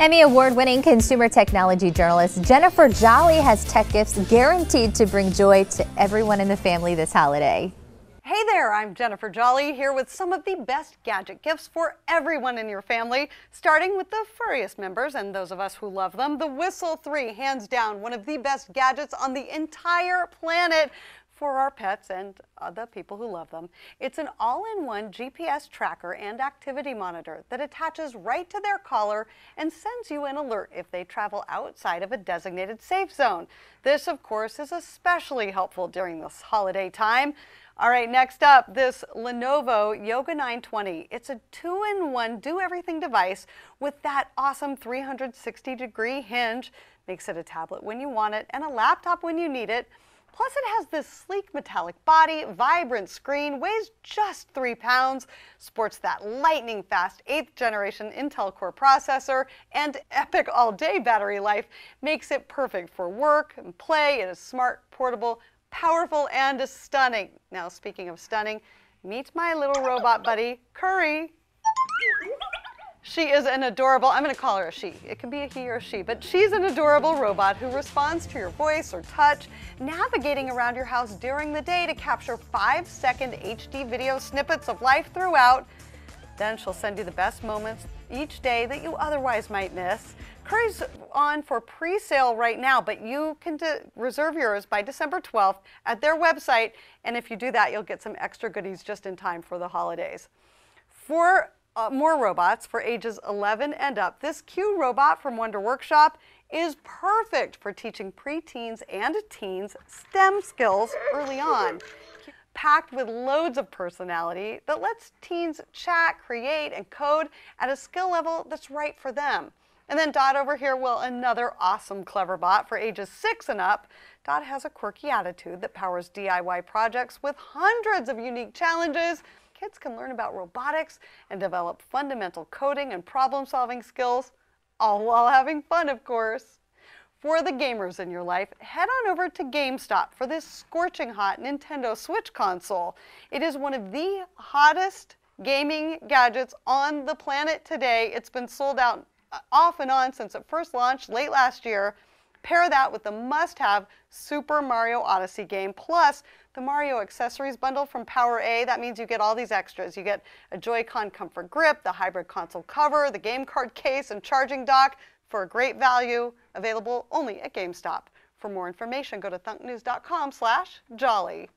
Emmy Award winning consumer technology journalist Jennifer Jolly has tech gifts guaranteed to bring joy to everyone in the family this holiday. Hey there, I'm Jennifer Jolly here with some of the best gadget gifts for everyone in your family, starting with the furriest members and those of us who love them. The Whistle 3, hands down, one of the best gadgets on the entire planet for our pets and uh, the people who love them. It's an all-in-one GPS tracker and activity monitor that attaches right to their collar and sends you an alert if they travel outside of a designated safe zone. This, of course, is especially helpful during this holiday time. All right, next up, this Lenovo Yoga 920. It's a two-in-one do-everything device with that awesome 360-degree hinge. Makes it a tablet when you want it and a laptop when you need it. Plus it has this sleek metallic body, vibrant screen, weighs just three pounds, sports that lightning fast 8th generation Intel Core processor, and epic all-day battery life makes it perfect for work and play. It is smart, portable, powerful, and stunning. Now speaking of stunning, meet my little robot buddy, Kuri. She is an adorable, I'm going to call her a she. It can be a he or a she, but she's an adorable robot who responds to your voice or touch, navigating around your house during the day to capture five second HD video snippets of life throughout. Then she'll send you the best moments each day that you otherwise might miss. Kuri's on for pre-sale right now, but you can reserve yours by December 12th at their website, and if you do that, you'll get some extra goodies just in time for the holidays. For uh, more robots for ages 11 and up. This Cue robot from Wonder Workshop is perfect for teaching preteens and teens STEM skills early on. Packed with loads of personality that lets teens chat, create, and code at a skill level that's right for them. And then Dot over here, well, another awesome clever bot for ages six and up. Dot has a quirky attitude that powers DIY projects with hundreds of unique challenges kids can learn about robotics and develop fundamental coding and problem-solving skills, all while having fun, of course. For the gamers in your life, head on over to GameStop for this scorching hot Nintendo Switch console. It is one of the hottest gaming gadgets on the planet today. It's been sold out uh, off and on since it first launched late last year. Pair that with the must-have Super Mario Odyssey game, plus the Mario accessories bundle from PowerA. That means you get all these extras. You get a Joy-Con comfort grip, the hybrid console cover, the game card case, and charging dock for a great value, available only at GameStop. For more information, go to thunknews.com slash jolly.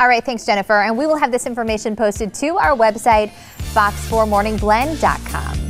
All right, thanks, Jennifer. And we will have this information posted to our website, fox4morningblend.com.